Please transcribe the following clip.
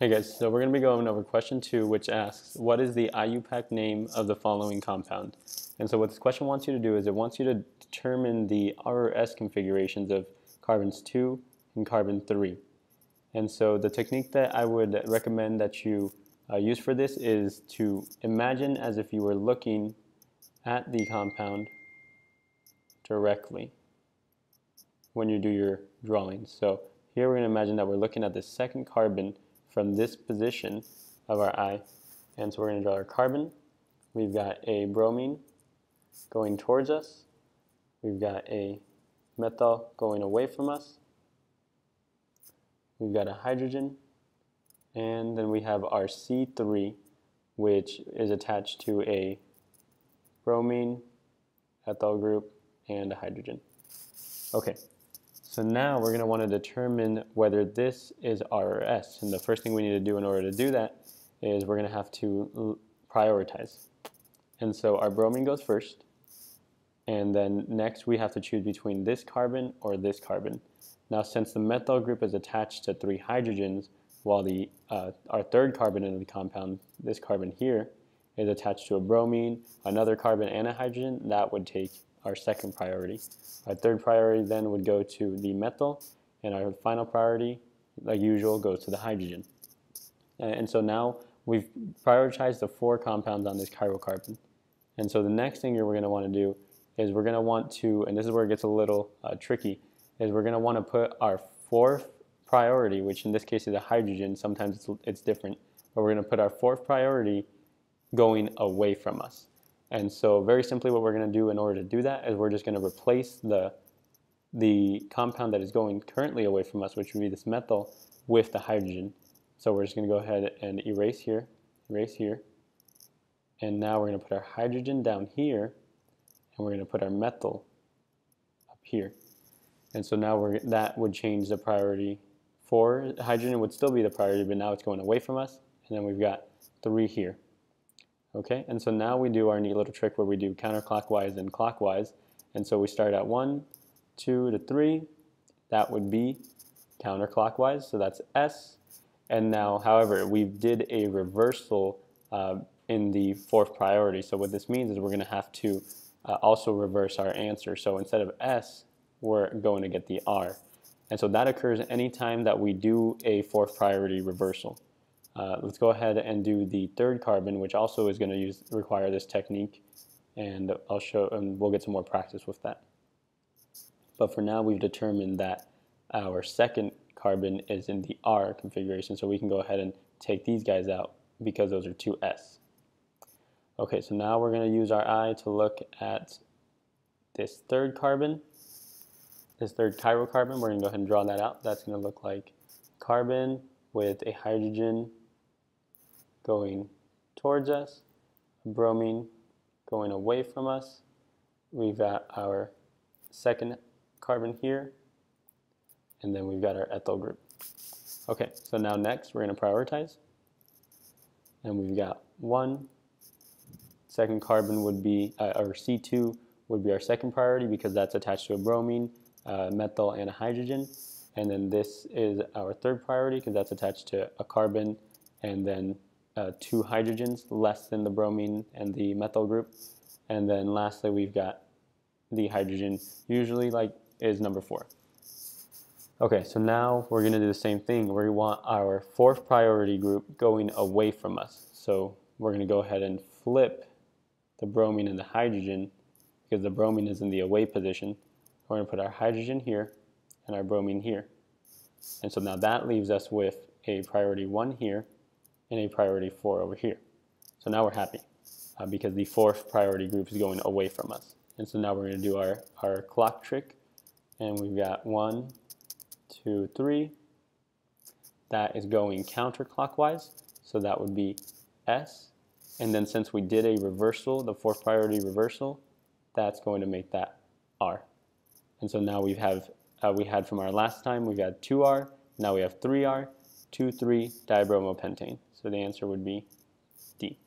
Hey guys, so we're going to be going over question two, which asks, what is the IUPAC name of the following compound? And so what this question wants you to do is it wants you to determine the RS configurations of carbons 2 and carbon 3. And so the technique that I would recommend that you uh, use for this is to imagine as if you were looking at the compound directly when you do your drawings. So here we're going to imagine that we're looking at the second carbon from this position of our eye. And so we're going to draw our carbon. We've got a bromine going towards us. We've got a methyl going away from us. We've got a hydrogen. And then we have our C3, which is attached to a bromine, ethyl group, and a hydrogen. Okay, so now we're going to want to determine whether this is R or S. And the first thing we need to do in order to do that is we're going to have to prioritize. And so our bromine goes first. And then next we have to choose between this carbon or this carbon. Now since the methyl group is attached to three hydrogens, while the uh, our third carbon in the compound, this carbon here, is attached to a bromine, another carbon, and a hydrogen, that would take our second priority. Our third priority then would go to the methyl, and our final priority, like usual, goes to the hydrogen. And so now we've prioritized the four compounds on this chiral carbon. And so the next thing we're going to want to do is we're going to want to, and this is where it gets a little uh, tricky, is we're going to want to put our fourth priority, which in this case is a hydrogen, sometimes it's, it's different, but we're going to put our fourth priority going away from us. And so very simply what we're going to do in order to do that is we're just going to replace the, the compound that is going currently away from us, which would be this methyl, with the hydrogen. So we're just going to go ahead and erase here, erase here. And now we're going to put our hydrogen down here, and we're going to put our methyl up here. And so now we're, that would change the priority for hydrogen would still be the priority, but now it's going away from us. And then we've got three here. Okay, and so now we do our neat little trick where we do counterclockwise and clockwise. And so we start at one, two to three. That would be counterclockwise, so that's S. And now, however, we did a reversal uh, in the fourth priority. So what this means is we're going to have to uh, also reverse our answer. So instead of S, we're going to get the R. And so that occurs anytime that we do a fourth priority reversal. Uh, let's go ahead and do the third carbon, which also is going to use require this technique, and I'll show, and we'll get some more practice with that. But for now, we've determined that our second carbon is in the R configuration, so we can go ahead and take these guys out because those are two S. Okay, so now we're going to use our eye to look at this third carbon, this third chiral carbon. We're going to go ahead and draw that out. That's going to look like carbon with a hydrogen going towards us, bromine going away from us. We've got our second carbon here, and then we've got our ethyl group. Okay, so now next we're going to prioritize. And we've got one, second carbon would be, uh, or C2 would be our second priority because that's attached to a bromine, uh, methyl, and a hydrogen. And then this is our third priority because that's attached to a carbon and then uh, two hydrogens less than the bromine and the methyl group. And then lastly, we've got the hydrogen, usually like is number four. Okay, so now we're gonna do the same thing. We want our fourth priority group going away from us. So we're gonna go ahead and flip the bromine and the hydrogen because the bromine is in the away position. We're gonna put our hydrogen here and our bromine here. And so now that leaves us with a priority one here and a priority 4 over here. So now we're happy uh, because the fourth priority group is going away from us. And so now we're going to do our, our clock trick. And we've got one, two, three. That is going counterclockwise. So that would be S. And then since we did a reversal, the fourth priority reversal, that's going to make that R. And so now we have uh, we had from our last time, we've got 2R, now we have 3R, 2,3 dibromopentane. So the answer would be D.